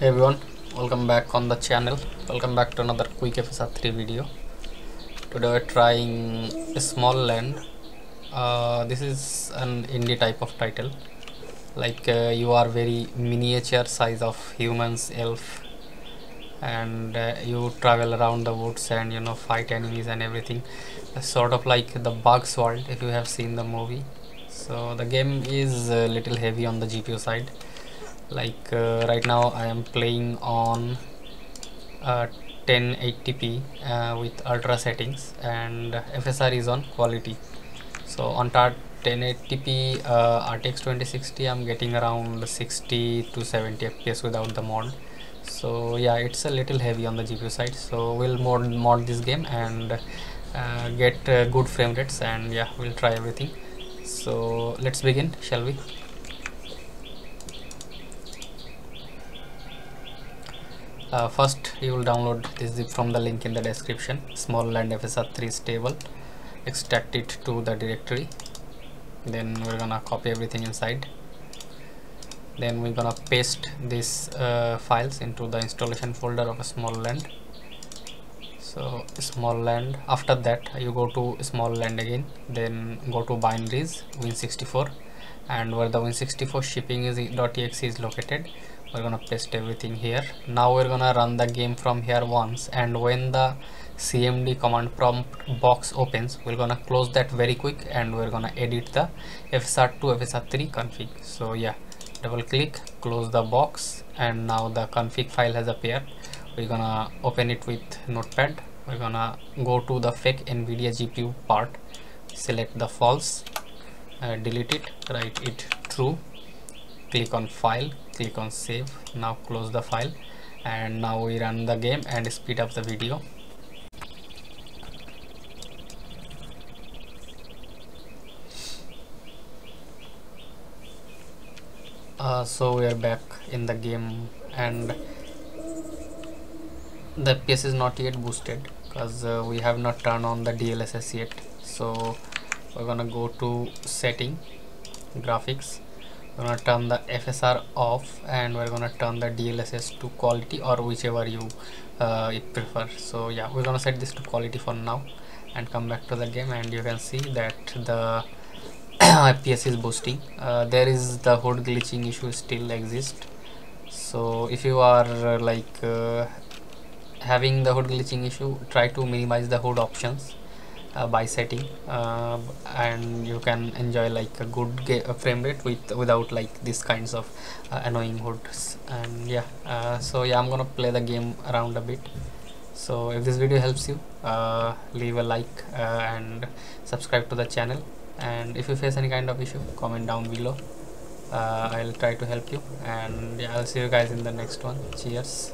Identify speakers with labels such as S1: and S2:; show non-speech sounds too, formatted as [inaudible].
S1: Hey everyone, welcome back on the channel. Welcome back to another quick FSR 3 video. Today we're trying a Smalland. Uh, this is an indie type of title. Like uh, you are very miniature size of humans, elf, and uh, you travel around the woods and you know fight enemies and everything. Sort of like the Bugs World if you have seen the movie. So the game is a little heavy on the GPU side like uh, right now I am playing on uh, 1080p uh, with ultra settings and FSR is on quality. So on tar 1080p uh, RTX 2060 I'm getting around 60 to 70 FPS without the mod. So yeah it's a little heavy on the GPU side. So we'll mod, mod this game and uh, get uh, good frame rates and yeah we'll try everything. So let's begin shall we uh, first you will download this zip from the link in the description. Smalland fsr3 stable. Extract it to the directory. Then we're gonna copy everything inside. Then we're gonna paste these uh, files into the installation folder of a Smalland. So Smalland after that you go to Smalland again. Then go to binaries win64 and where the win64 shipping is .exe is located we're gonna paste everything here. Now we're gonna run the game from here once and when the cmd command prompt box opens we're gonna close that very quick and we're gonna edit the fsr2 fsr3 config. So yeah double click close the box and now the config file has appeared. We're gonna open it with notepad. We're gonna go to the fake nvidia gpu part select the false uh, delete it write it true click on file click on save. Now close the file. And now we run the game and speed up the video. Uh, so we are back in the game and the FPS is not yet boosted because uh, we have not turned on the DLSS yet. So we're gonna go to setting graphics gonna turn the FSR off and we're gonna turn the DLSS to quality or whichever you uh, prefer. So yeah we're gonna set this to quality for now and come back to the game and you can see that the [coughs] FPS is boosting. Uh, there is the HUD glitching issue still exist. So if you are uh, like uh, having the HUD glitching issue try to minimize the HUD options uh, by setting uh, and you can enjoy like a good frame rate with without like these kinds of uh, annoying HUDs. And yeah uh, so yeah i'm gonna play the game around a bit. So if this video helps you uh, leave a like uh, and subscribe to the channel. And if you face any kind of issue comment down below. I'll try to help you. And yeah i'll see you guys in the next one. Cheers